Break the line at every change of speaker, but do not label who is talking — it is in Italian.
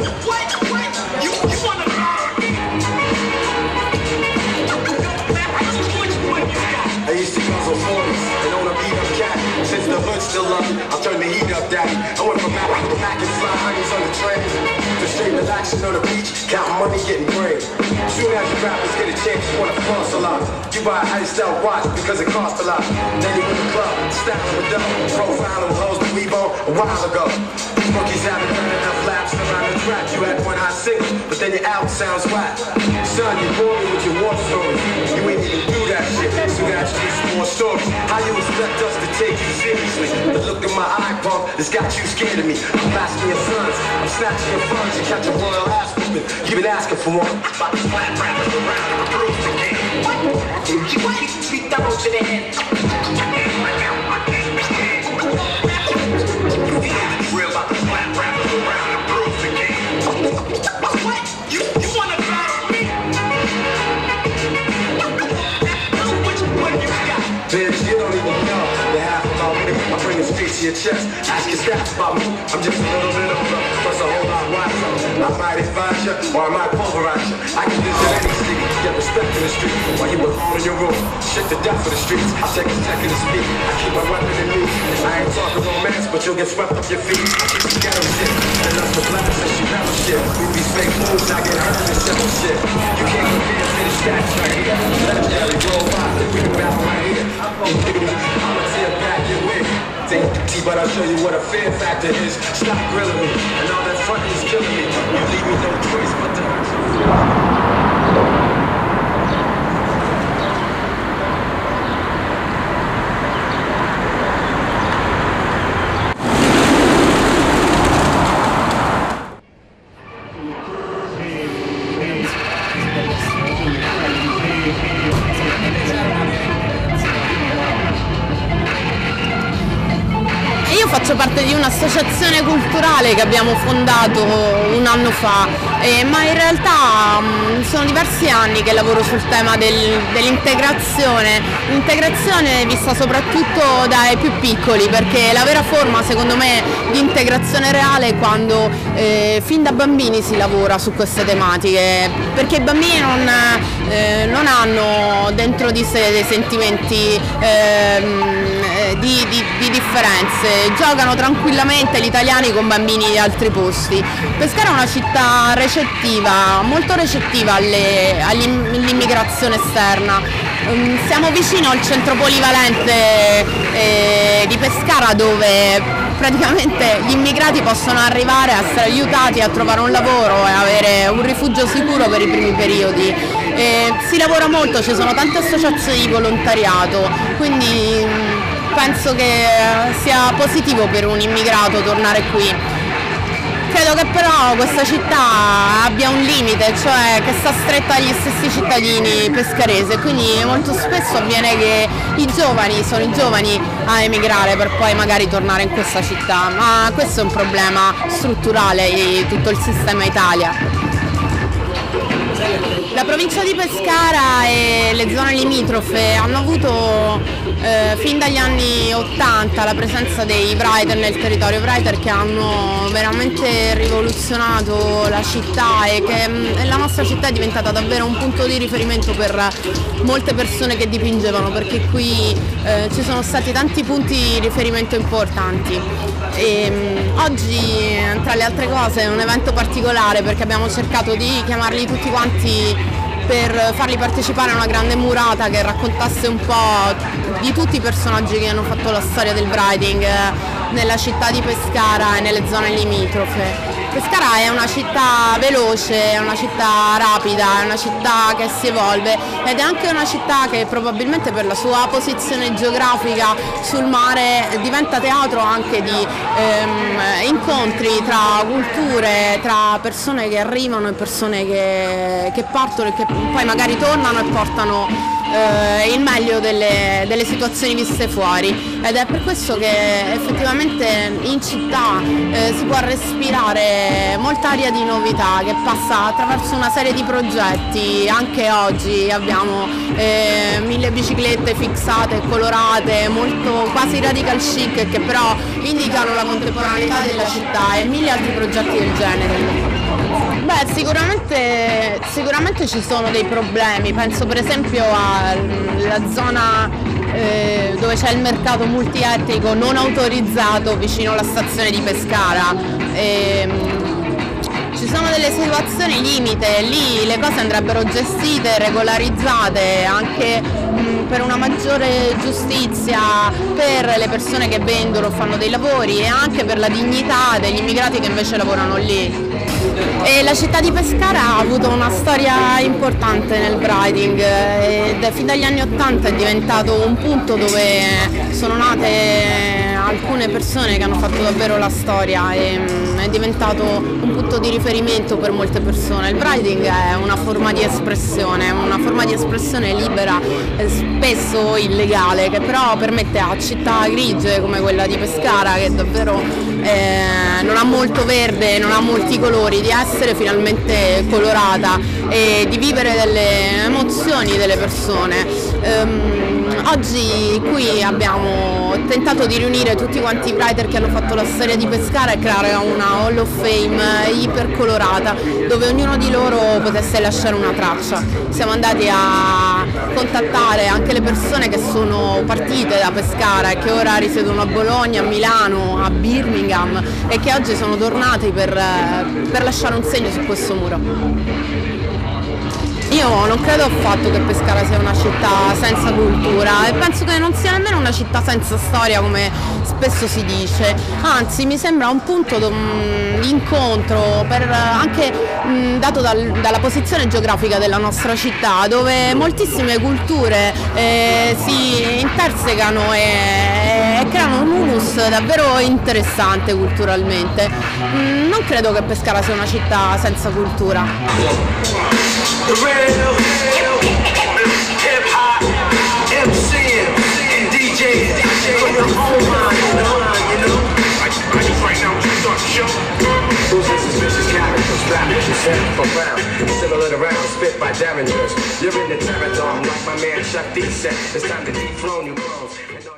love turn. Since the hood still up, I turned the heat up, daddy. I Mac to Mac and fly honeys on the train. To straight relaxing on the beach, counting money, getting brain. Soon as you rappers get a chance, you wanna floss a lot. You buy a iced out watch because it costs a lot. Then you in the club, styling with dough. Profiling with hoes that we on a while ago. These monkeys haven't laps around the track. You had one hot single, but then your album sounds whack. Son, you bore me with your war stories. You ain't even do that shit, so that's just more stories. How you expect us to take you seriously? The look in my eye, punk, has got you scared of me. I'm blasting your sons, I'm snatching your funds. You catch a royal ass whooping, you been asking for one.
About to slap rappers around and bruise the game. What? You what? Be thorough to the end. You
don't even know the half about me. I bring it straight to your chest. Ask your stats about me. I'm just a little bit older, plus a whole lot wiser. I might advise you, or I might pulverize you. I can visit any city, get respect in the street. While you were on in your room, shit to death for the streets. I take a second to speak. I keep my weapon in me. I ain't talking romance, but you'll get swept off your feet. I keep ghetto shit, and that's the blast that she never shit. We be fake moves, I get hurt in the simple shit. You can't compare to the stats right here. Legendary show you what a fear factor is. Stop grilling me, and all that frontin' is killing me. You leave me no choice but to hurt you.
Faccio parte di un'associazione culturale che abbiamo fondato un anno fa, eh, ma in realtà mh, sono diversi anni che lavoro sul tema del- dell'integrazione, l'integrazione vista soprattutto dai più piccoli, perché la vera forma secondo me di integrazione reale è quando eh, fin da bambini si lavora su queste tematiche, perché i bambini non, eh, non hanno dentro di sé dei sentimenti ehm, eh, di, di- di differenze, giocano tranquillamente gli italiani con bambini di altri posti. Pescara è una città recettiva, molto recettiva all'immigrazione esterna. Mm, Siamo vicino al centro polivalente eh, di Pescara dove praticamente gli immigrati possono arrivare a essere aiutati a trovare un lavoro e avere un rifugio sicuro per i primi periodi. Eh, si lavora molto, ci sono tante associazioni di volontariato, quindi mm, penso che sia positivo per un immigrato tornare qui. Credo che però questa città abbia un limite, cioè che sta stretta agli stessi cittadini pescaresi, quindi molto spesso avviene che i giovani sono i giovani a emigrare per poi magari tornare in questa città, ma questo è un problema strutturale di tutto il sistema Italia. La provincia di Pescara e le zone limitrofe hanno avuto eh, fin dagli anni 80 la presenza dei Writer nel territorio, Writer che hanno veramente rivoluzionato la città e che mh, la nostra città è diventata davvero un punto di riferimento per molte persone che dipingevano perché qui eh, ci sono stati tanti punti di riferimento importanti. E, mh, oggi tra le altre cose è un evento particolare perché abbiamo cercato di chiamarli tutti quanti per farli partecipare a una grande murata che raccontasse un po' di tutti i personaggi che hanno fatto la storia del writing eh, nella città di Pescara e nelle zone limitrofe. Pescara è una città veloce, è una città rapida, è una città che si evolve ed è anche una città che probabilmente per la sua posizione geografica sul mare diventa teatro anche di ehm, incontri tra culture, tra persone che arrivano e persone che, che partono e che poi magari tornano e portano eh, il meglio delle, delle situazioni viste fuori ed è per questo che effettivamente in città eh, si può respirare molta aria di novità che passa attraverso una serie di progetti, anche oggi abbiamo eh, mille biciclette fissate, colorate, molto quasi radical chic che però indicano la contemporaneità della città e mille altri progetti del genere. Beh, sicuramente, sicuramente ci sono dei problemi, penso per esempio alla zona eh, dove c'è il mercato multietnico non autorizzato vicino alla stazione di Pescara. E, ci sono delle situazioni limite, lì le cose andrebbero gestite, regolarizzate anche mh, per una maggiore giustizia per le persone che vendono, fanno dei lavori e anche per la dignità degli immigrati che invece lavorano lì. E la città di Pescara ha avuto una storia importante nel Briding ed fin dagli anni Ottanta è diventato un punto dove sono nate alcune persone che hanno fatto davvero la storia e mm, è diventato un punto di riferimento per molte persone. Il Briding è una forma di espressione, una forma di espressione libera, spesso illegale, che però permette a città grigie come quella di Pescara, che davvero eh, non ha molto verde, non ha molti colori, di essere finalmente colorata e di vivere delle emozioni delle persone. Ehm, oggi qui abbiamo tentato di riunire tutti quanti i writer che hanno fatto la storia di Pescara e creare una Hall of Fame ipercolorata dove ognuno di loro potesse lasciare una traccia. Siamo andati a contattare anche le persone che sono partite da Pescara e che ora risiedono a Bologna, a Milano, a Birmingham e che oggi sono tornati per, per lasciare un segno su questo muro. Io non credo affatto che Pescara sia una città senza cultura e penso che non sia nemmeno una città senza storia come spesso si dice, anzi mi sembra un punto di incontro per, anche mh, dato dal, dalla posizione geografica della nostra città dove moltissime culture eh, si intersecano e, e, creano un humus davvero interessante culturalmente. Mh, non credo che Pescara sia una città senza cultura. Hip hop MCing DJ from Strapped yourself around, similar around, spit by derringers. You're in the terror like my man Chuck said. It's time to dethrone you clones.